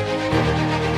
Música